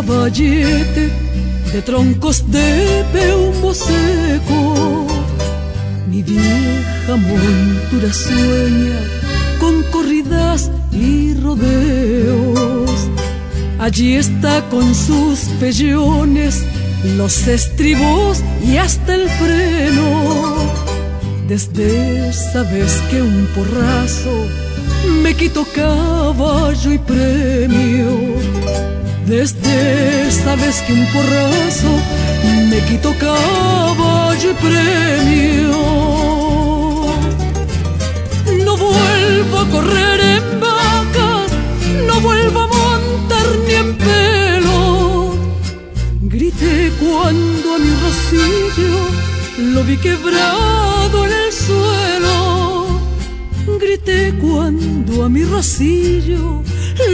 caballete de troncos de peumbo seco. Mi vieja montura sueña con corridas y rodeos. Allí está con sus pellones, los estribos y hasta el freno. Desde esa vez que un porrazo me quitó caballo y premio. Desde esa vez que un porrazo me quitó caballo y premio. No vuelvo a correr en vacas, no vuelvo a montar ni en pelo. Grité cuando a mi rocillo lo vi quebrado en el suelo. Grité cuando a mi rocillo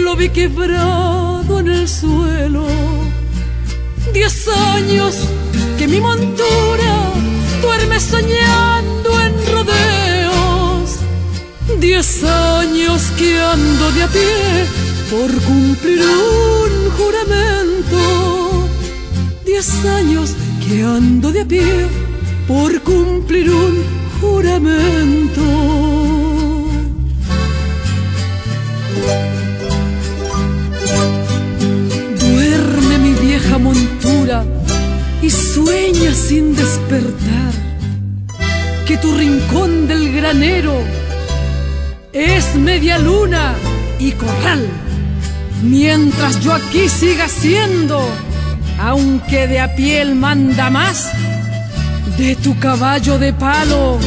lo vi quebrado en el suelo. Diez años que mi montura duerme soñando en rodeos. Diez años que ando de a pie por cumplir un juramento. Diez años que ando de a pie por cumplir un juramento. Y sueña sin despertar que tu rincón del granero es media luna y corral, mientras yo aquí siga siendo, aunque de a piel manda más, de tu caballo de palo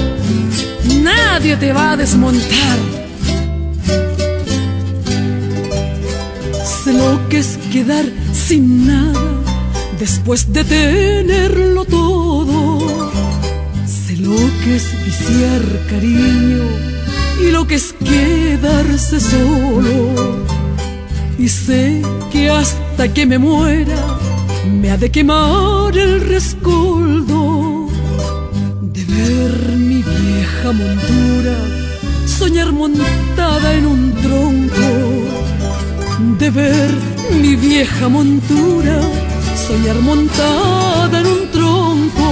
nadie te va a desmontar. Sé lo que es quedar sin nada después de tenerlo todo. Sé lo que es viciar cariño y lo que es quedarse solo. Y sé que hasta que me muera me ha de quemar el rescoldo de ver mi vieja montura soñar montada en un tronco, de ver mi vieja montura montada en un tronco.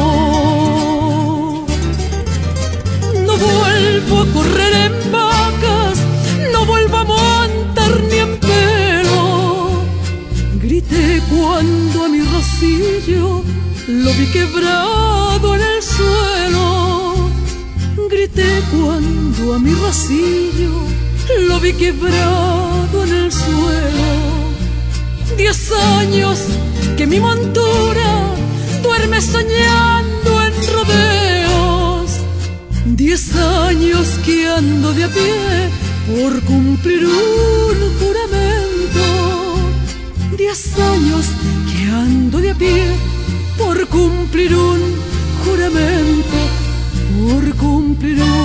No vuelvo a correr en vacas, no vuelvo a montar ni en pelo. Grité cuando a mi rocillo lo vi quebrado en el suelo. Grité cuando a mi rocillo lo vi quebrado en el suelo. Diez años que mi montura duerme soñando en rodeos. Diez años que ando de a pie por cumplir un juramento. Diez años que ando de a pie por cumplir un juramento. Por cumplir un.